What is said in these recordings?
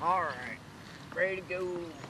Alright, ready to go.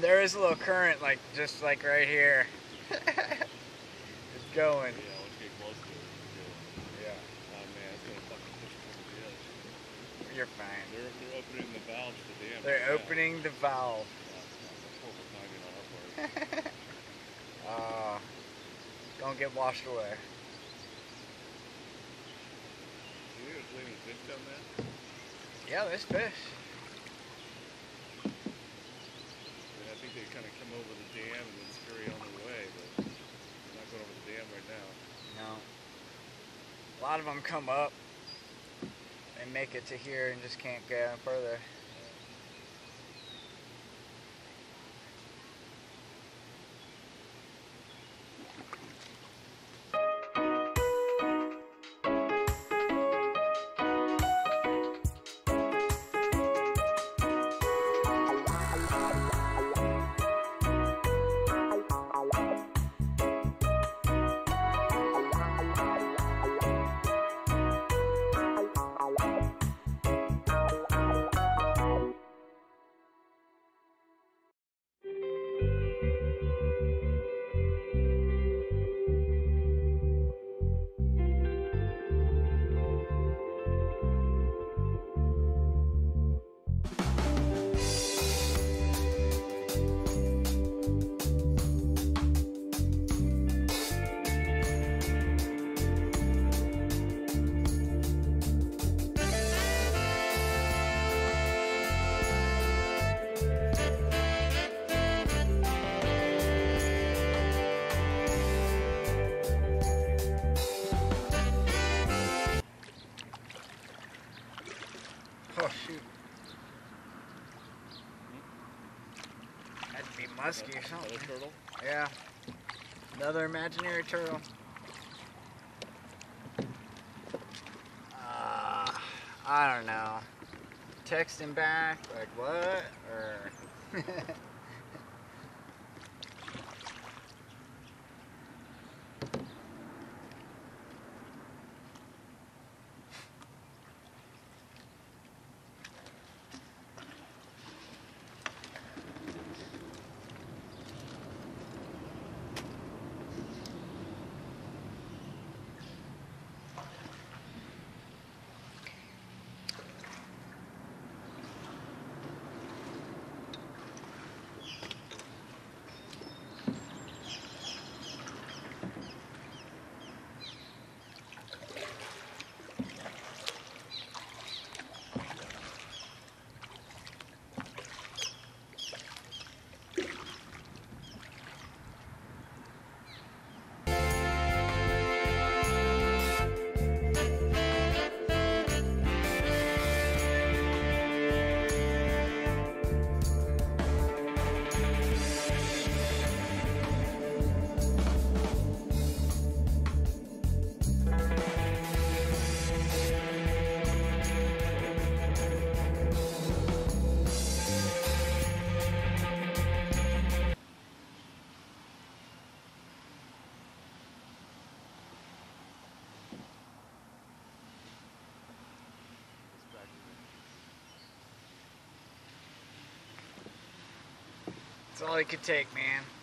There is a little current, like just like right here. it's going. Yeah, let's get close to it. Yeah, Oh man, it's gonna fucking push it over the edge. you're fine. They're, they're opening the valve to the dam. They're opening the valve. Yeah, that's horrible timing on our part. uh, don't get washed away. Do you think there's leaving fish down there? Yeah, there's fish. I, mean, I think they kind of come over the dam and then scurry on their way, but they're not going over the dam right now. No. A lot of them come up and make it to here and just can't get any further. Musky or Another turtle? Yeah. Another imaginary turtle. Uh, I don't know. Texting back, like what? Or. That's all he could take, man.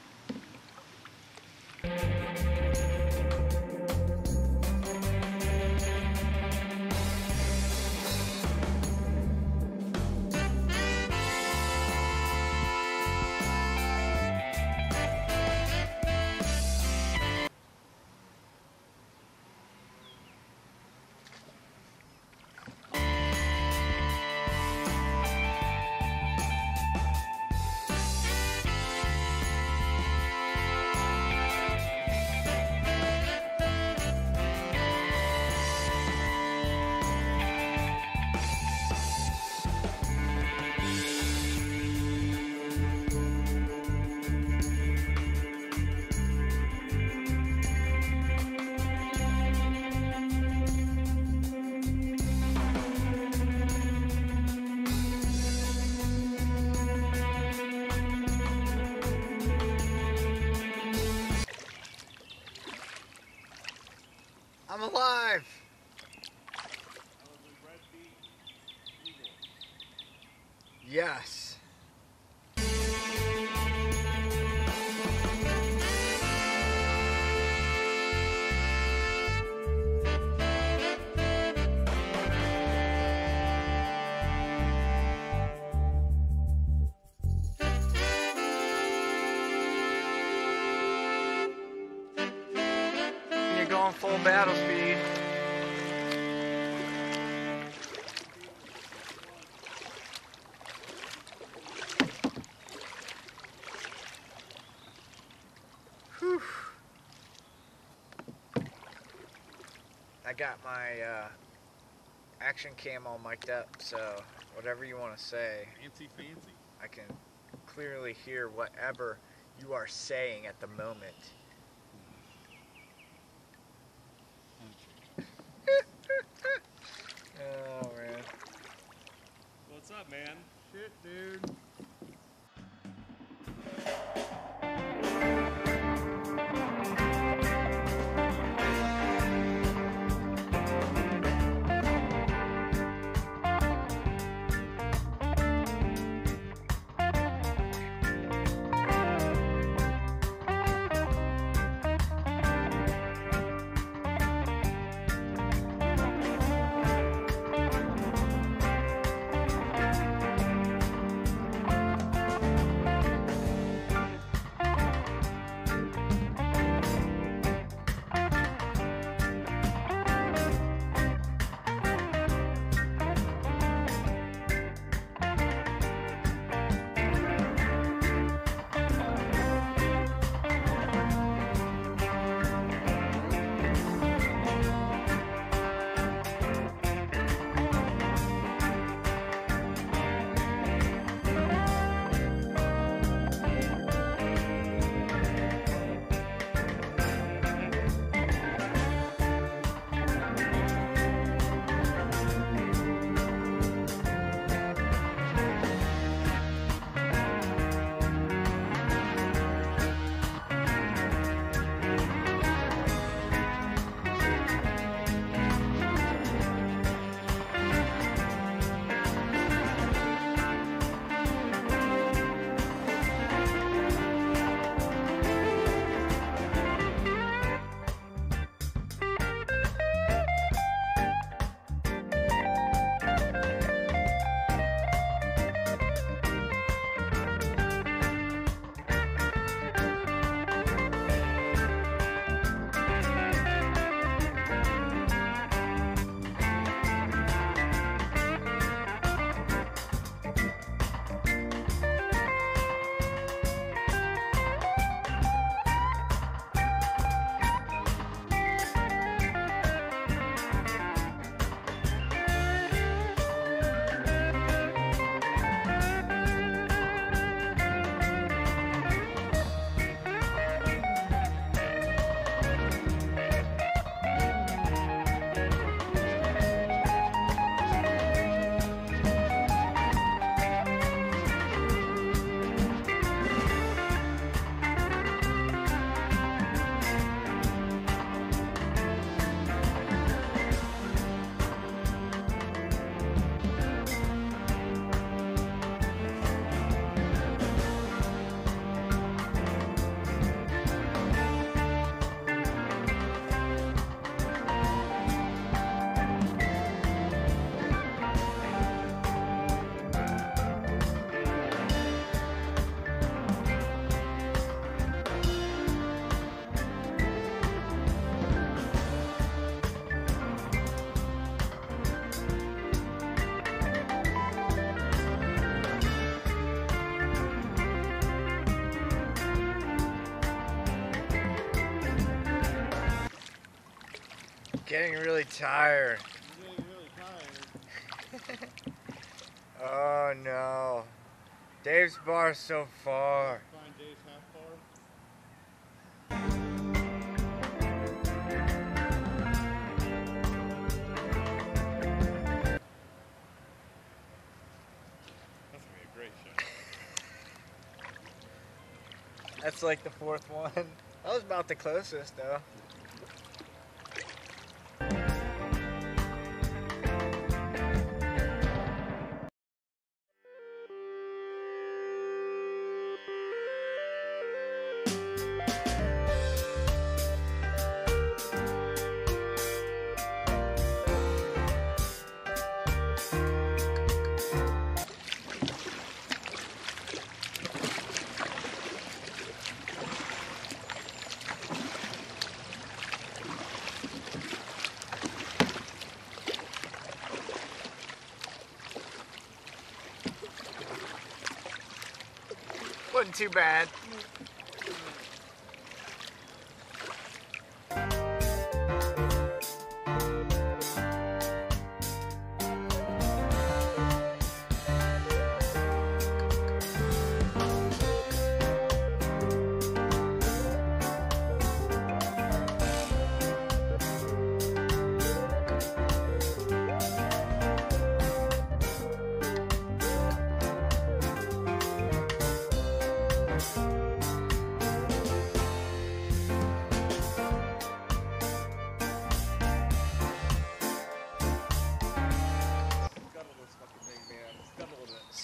Yes. Got my uh, action cam all mic'd up, so whatever you want to say, Fancy, fancy. I can clearly hear whatever you are saying at the moment. Getting really tired. I'm getting really tired. Oh no. Dave's bar's so far. Find Dave's half bar. That's gonna be a great show. That's like the fourth one. That was about the closest though. Too bad.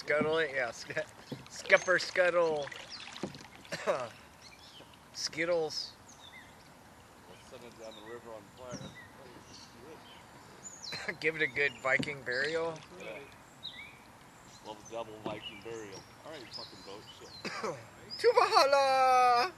Scuttle it. Yeah. Sc- scupper scuttle. Skittles. Send it down the river on fire. Holy Give it a good Viking burial. Yeah. Love the double Viking burial. Alright, you fucking boat. Shit. Tuvahala!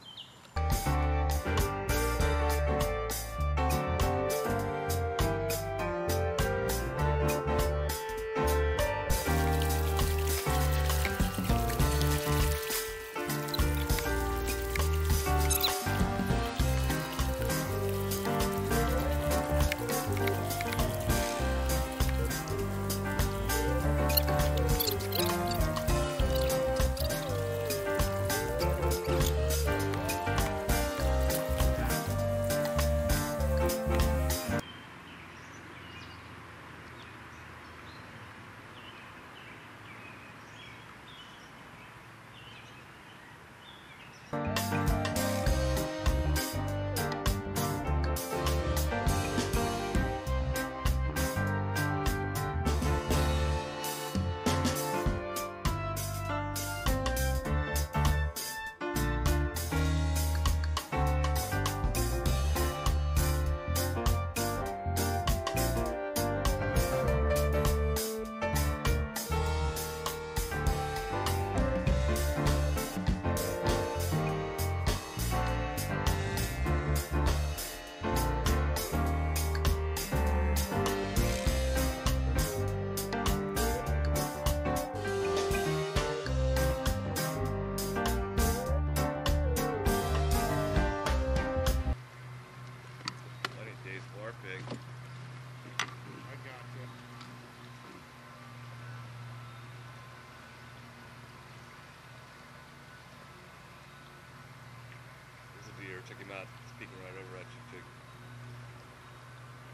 Check him out. Speaking right over at you, Jig.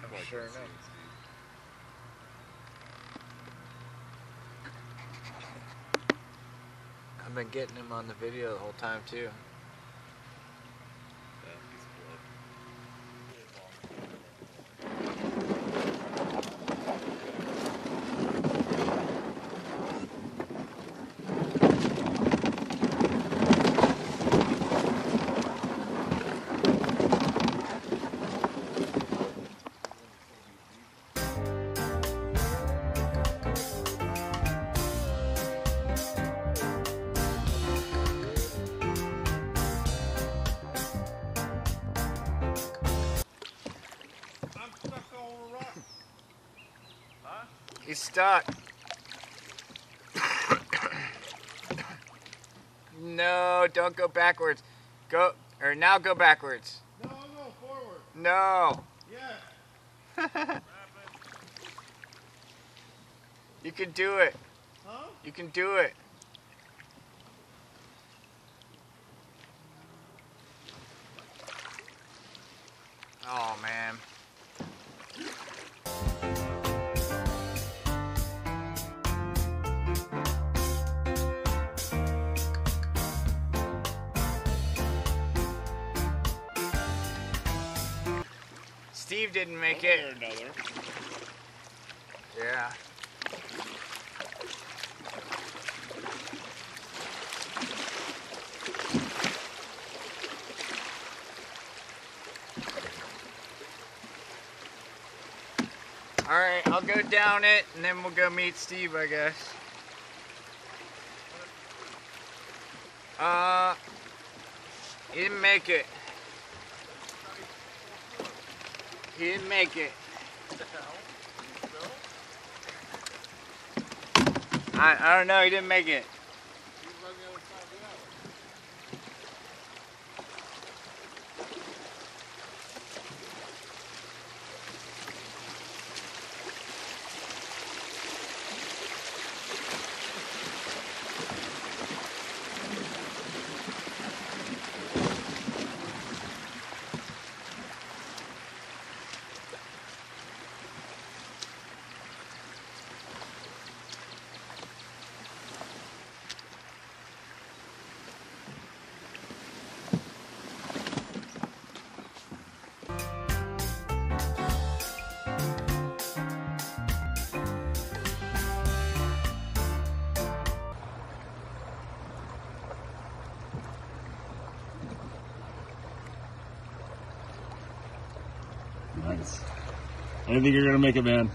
I'm sure enough. I've been getting him on the video the whole time too. Stuck. no, don't go backwards. Go or now go backwards. No, I'm going forward. No. Yes. you can do it. Huh? You can do it. Oh man. Steve didn't make One it. another. Yeah. Alright, I'll go down it and then we'll go meet Steve, I guess. Uh, he didn't make it. He didn't make it. I, I don't know, he didn't make it. I think you're gonna make it, man.